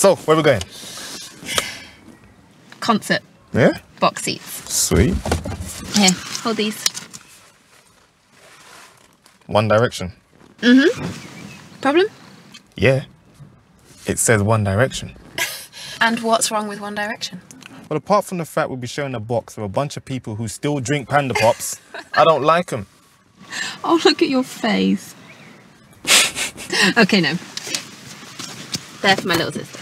So, where we going? Concert. Yeah? Box seats. Sweet. Here, hold these. One Direction. Mm-hmm. Problem? Yeah. It says One Direction. And what's wrong with One Direction? Well, apart from the fact we'll be showing a box of a bunch of people who still drink Panda Pops, I don't like them. Oh, look at your face. okay, no. They're for my little sister.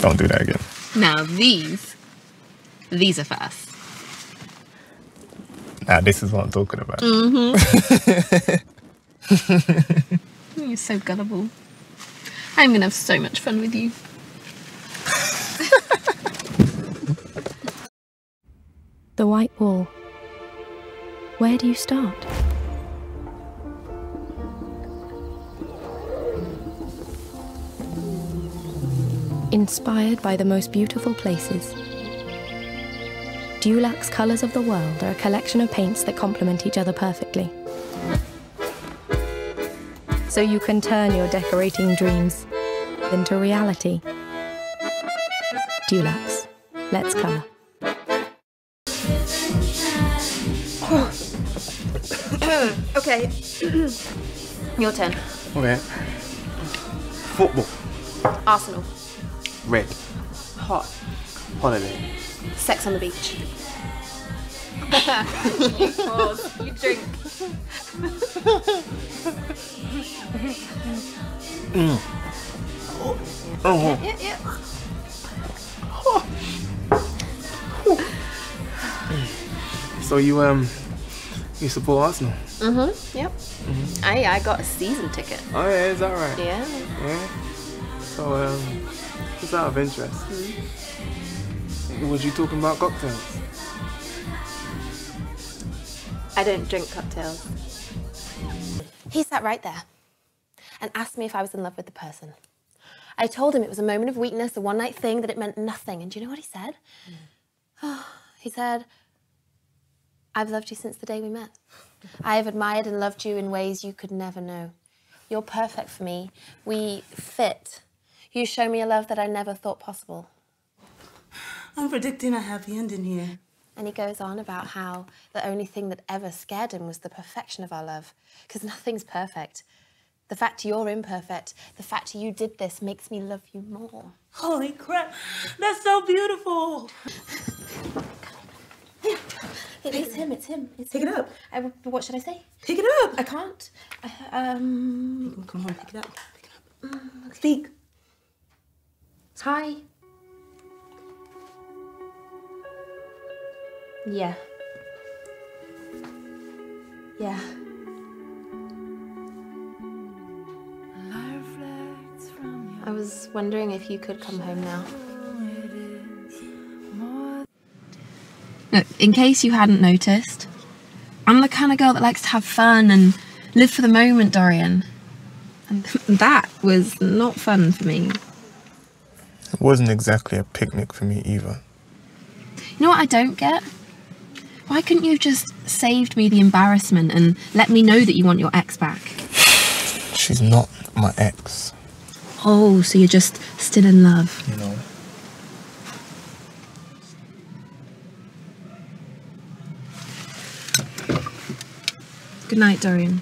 Don't do that again. Now these, these are for us. Now, this is what I'm talking about. Mm-hmm. You're so gullible. I'm gonna have so much fun with you. The White Wall. Where do you start? Inspired by the most beautiful places. Dulux Colours of the World are a collection of paints that complement each other perfectly. So you can turn your decorating dreams into reality. Dulux. Let's colour. Okay. Your turn. Okay. Football. Arsenal. Red. Hot. Holiday. Sex on the beach. you pause. You drink. Oh, Yeah, yeah. so you um, you support Arsenal? Mm-hmm. Yep. I I got a season ticket. Oh yeah, is that right? Yeah. Yeah. So um, just out of interest, was you talking about cocktails? I don't drink cocktails. He sat right there and asked me if I was in love with the person. I told him it was a moment of weakness, a one night thing, that it meant nothing. And do you know what he said? Mm. he said, I've loved you since the day we met. I have admired and loved you in ways you could never know. You're perfect for me. We fit. You show me a love that I never thought possible. I'm predicting a happy ending here. And he goes on about how the only thing that ever scared him was the perfection of our love. Because nothing's perfect. The fact you're imperfect, the fact you did this makes me love you more. Holy crap, that's so beautiful. it's him, it's him. It's Pick it up. Uh, I, what should I say? Pick it up. I can't. I, um, Come on, pick it up. Pick it up. Mm, Speak. Hi. Yeah. Yeah. I was wondering if you could come home now. Look, in case you hadn't noticed, I'm the kind of girl that likes to have fun and live for the moment, Dorian. And that was not fun for me. Wasn't exactly a picnic for me either. You know what I don't get? Why couldn't you have just saved me the embarrassment and let me know that you want your ex back? She's not my ex. Oh, so you're just still in love. No. Good night, Dorian.